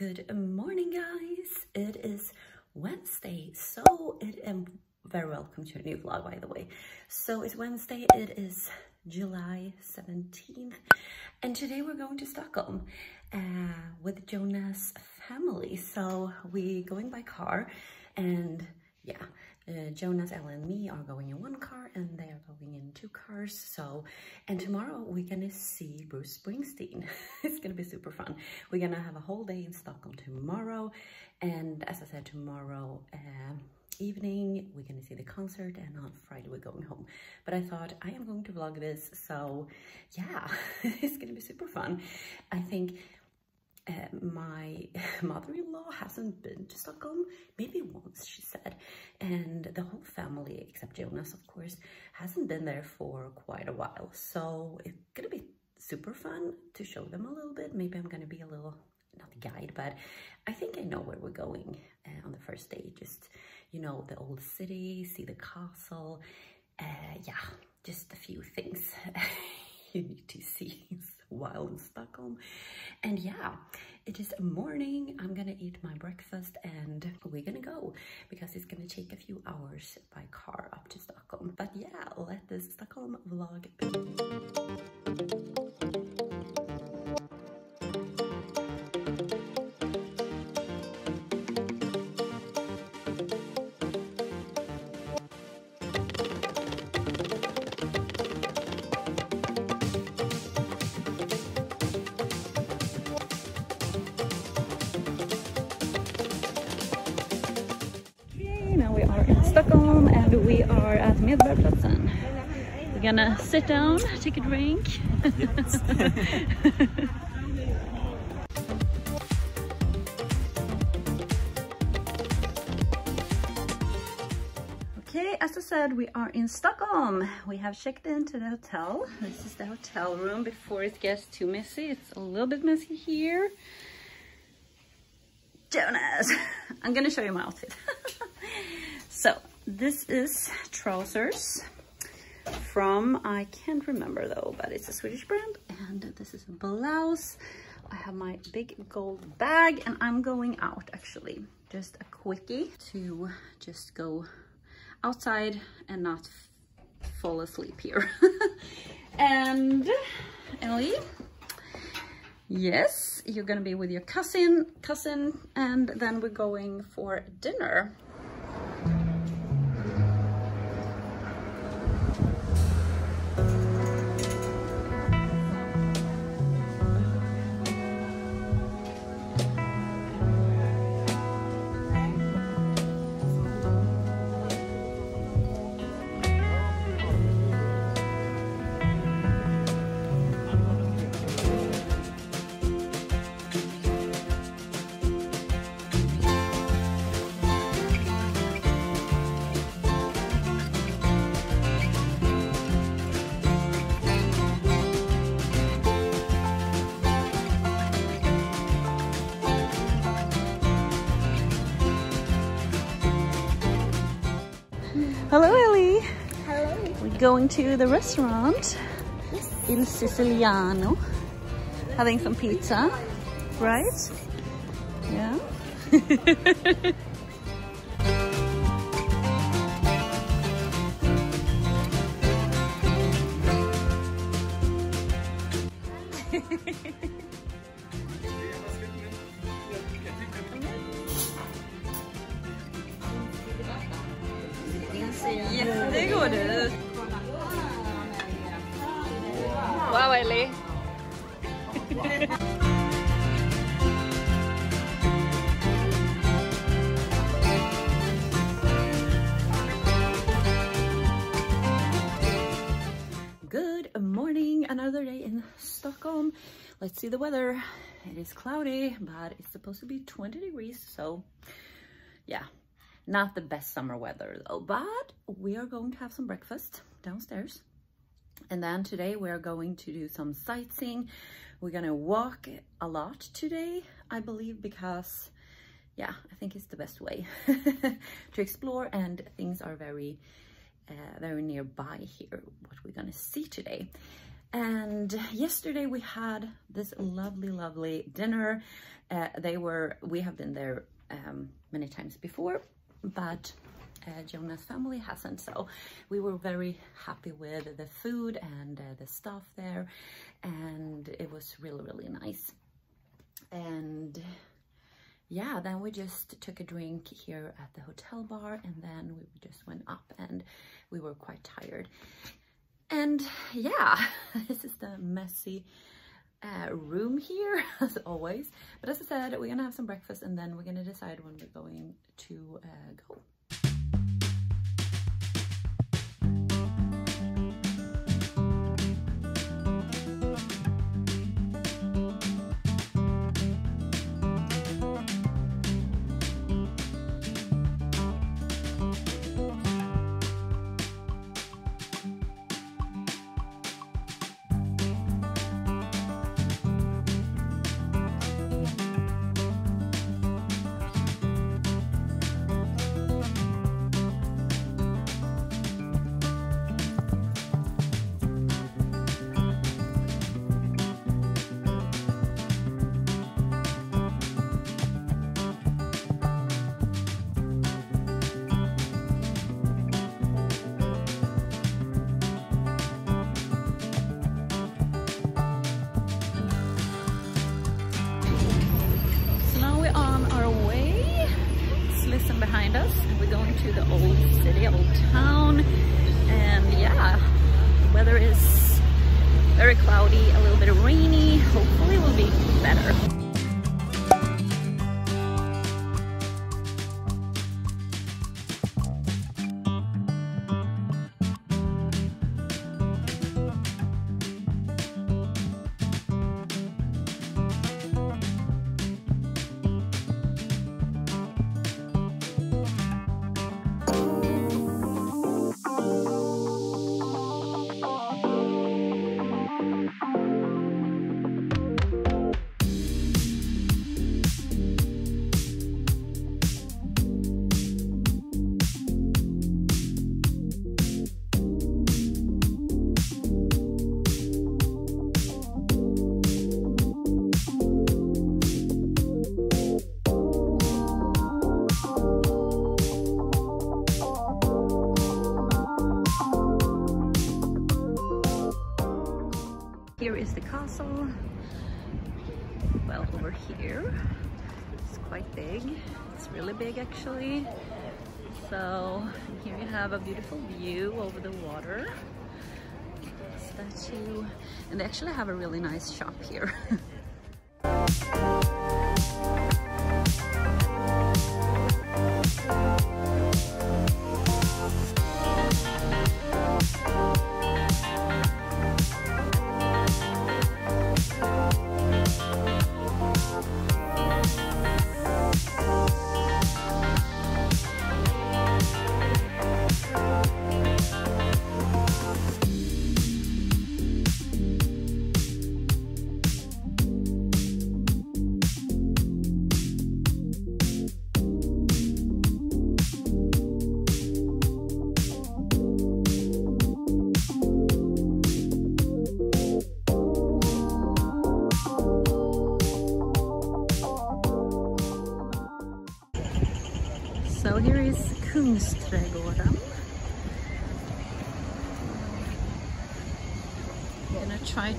Good morning, guys. It is Wednesday, so it am very welcome to a new vlog, by the way. So it's Wednesday, it is July 17th, and today we're going to Stockholm uh, with Jonas' family. So we're going by car, and yeah, uh, Jonas, Elly, and me are going in one car, and they are going in two cars. So, and tomorrow we're gonna see Bruce Springsteen. it's gonna be super fun. We're gonna have a whole day in Stockholm tomorrow, and as I said, tomorrow. Uh, evening we're gonna see the concert and on friday we're going home but i thought i am going to vlog this so yeah it's gonna be super fun i think uh, my mother-in-law hasn't been to Stockholm, maybe once, she said. And the whole family, except Jonas, of course, hasn't been there for quite a while. So it's gonna be super fun to show them a little bit. Maybe I'm gonna be a little, not the guide, but I think I know where we're going uh, on the first day. Just, you know, the old city, see the castle. Uh, yeah, just a few things. you need to see while in Stockholm. And yeah, it is morning. I'm gonna eat my breakfast and we're gonna go because it's gonna take a few hours by car up to Stockholm. But yeah, let this Stockholm vlog begin. We are at Medborgarplatsen. We're gonna sit down, take a drink. Okay, as I said, we are in Stockholm. We have checked into the hotel. This is the hotel room before it gets too messy. It's a little bit messy here. Jonas, I'm gonna show you my outfit. So this is trousers from, I can't remember though, but it's a Swedish brand. And this is a blouse. I have my big gold bag and I'm going out actually. Just a quickie to just go outside and not fall asleep here. and Elly, yes, you're gonna be with your cousin, cousin, and then we're going for dinner. Going to the restaurant, yes. Il Siciliano, having some pizza, right? Yeah. another day in Stockholm. Let's see the weather. It is cloudy, but it's supposed to be 20 degrees, so yeah, not the best summer weather though, but we are going to have some breakfast downstairs. And then today we are going to do some sightseeing. We're gonna walk a lot today, I believe, because yeah, I think it's the best way to explore and things are very, uh, very nearby here, what we're gonna see today. And yesterday we had this lovely, lovely dinner. Uh, they were, we have been there um, many times before, but uh, Jonas' family hasn't. So we were very happy with the food and uh, the staff there. And it was really, really nice. And yeah, then we just took a drink here at the hotel bar and then we just went up and we were quite tired. And yeah, this is the messy uh, room here as always. But as I said, we're gonna have some breakfast and then we're gonna decide when we're going to uh, go. Better. Is the castle. Well, over here. It's quite big. It's really big actually. So here you have a beautiful view over the water. Statue. And they actually have a really nice shop here.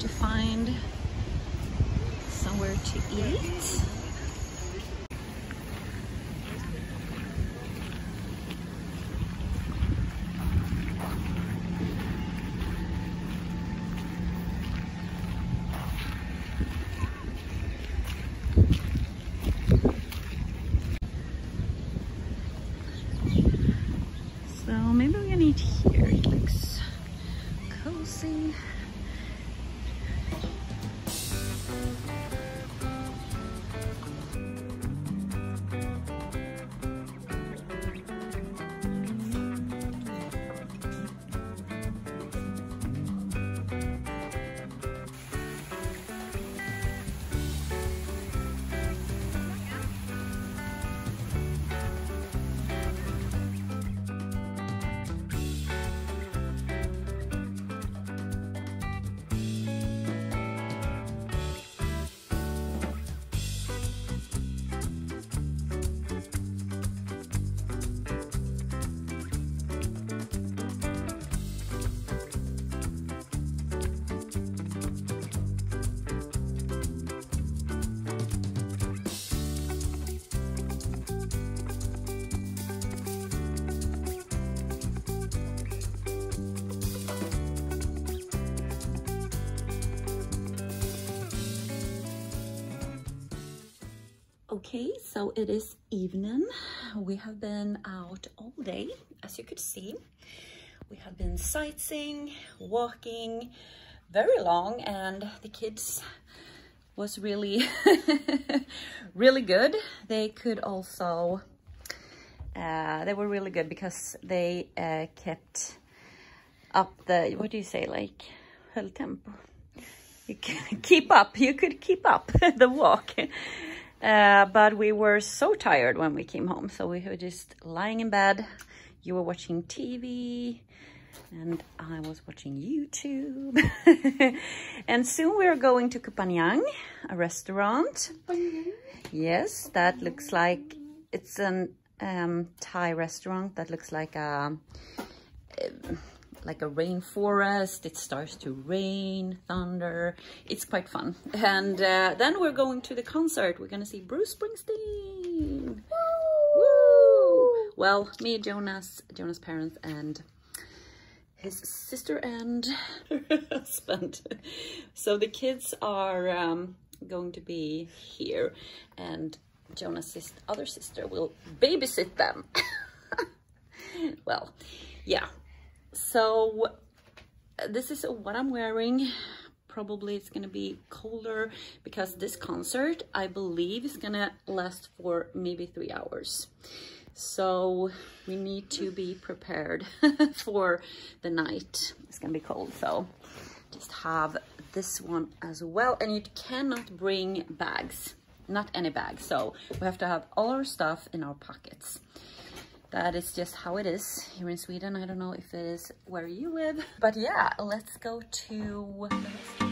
to find somewhere to eat. Okay, so it is evening. We have been out all day, as you could see. We have been sightseeing, walking, very long, and the kids was really, really good. They could also, uh, they were really good because they uh, kept up the, what do you say, like, höll tempo. You can keep up, you could keep up the walk. Uh, but we were so tired when we came home. So we were just lying in bed. You were watching TV and I was watching YouTube. and soon we're going to Koh Phangan, a restaurant. Yes, that looks like it's an um, Thai restaurant that looks like a like a rainforest. It starts to rain, thunder. It's quite fun. And uh, then we're going to the concert. We're going to see Bruce Springsteen. Woo! Woo! Well, me, Jonas, Jonas' parents, and his sister and her husband. So the kids are um, going to be here and Jonas' other sister will babysit them. well, yeah, so this is what I'm wearing. Probably it's gonna be colder because this concert, I believe, is gonna last for maybe three hours. So we need to be prepared for the night. It's gonna be cold, so just have this one as well. And you cannot bring bags, not any bags. So we have to have all our stuff in our pockets that is just how it is here in Sweden. I don't know if it is where you live, but yeah, let's go to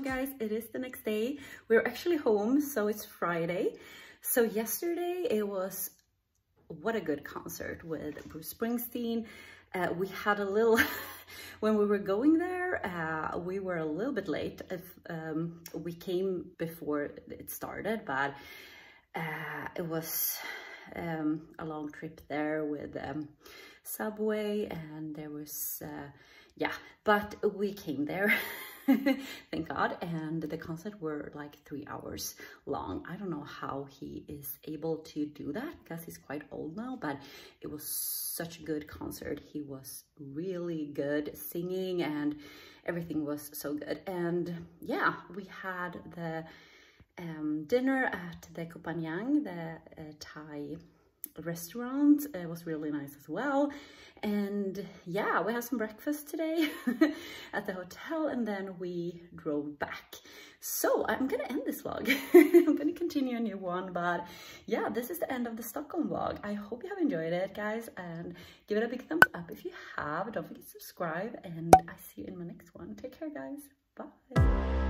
guys, it is the next day. We're actually home, so it's Friday. So yesterday it was, what a good concert with Bruce Springsteen. Uh, we had a little, when we were going there, uh, we were a little bit late. If um, We came before it started, but uh, it was um, a long trip there with um, Subway and there was, uh, yeah, but we came there thank God. And the concert were like three hours long. I don't know how he is able to do that because he's quite old now, but it was such a good concert. He was really good singing and everything was so good. And yeah, we had the um, dinner at the Koh Phangan, the uh, Thai restaurant. It was really nice as well. And yeah, we had some breakfast today at the hotel and then we drove back. So I'm gonna end this vlog. I'm gonna continue a new one, but yeah, this is the end of the Stockholm vlog. I hope you have enjoyed it, guys, and give it a big thumbs up if you have. Don't forget to subscribe, and I see you in my next one. Take care, guys. Bye.